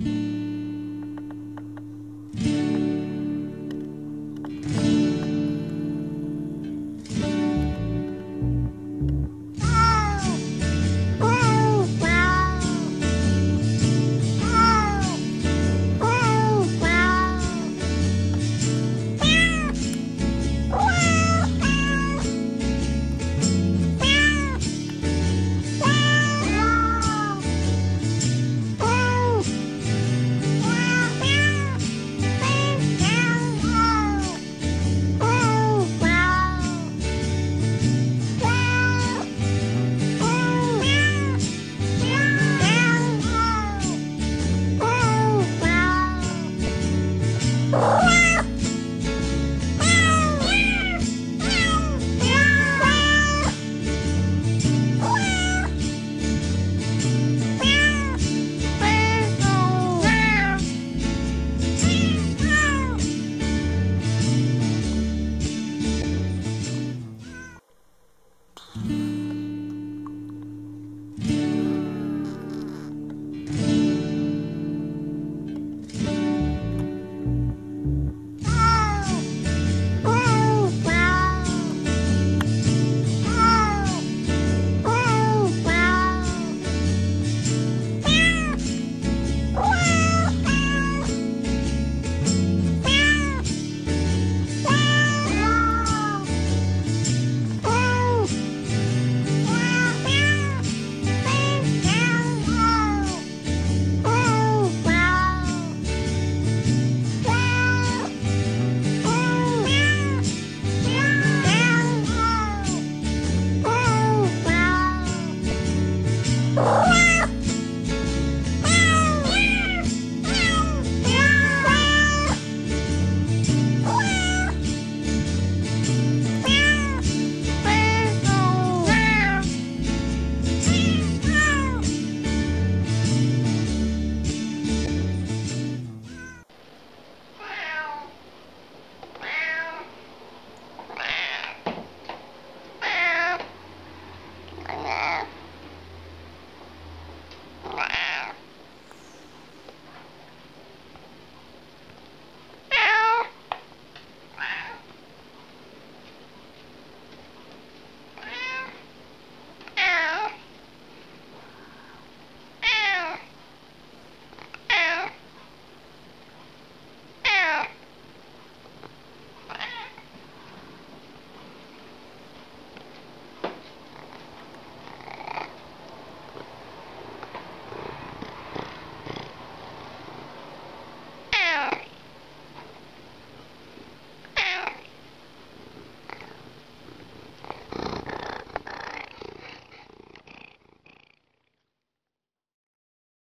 you Bye.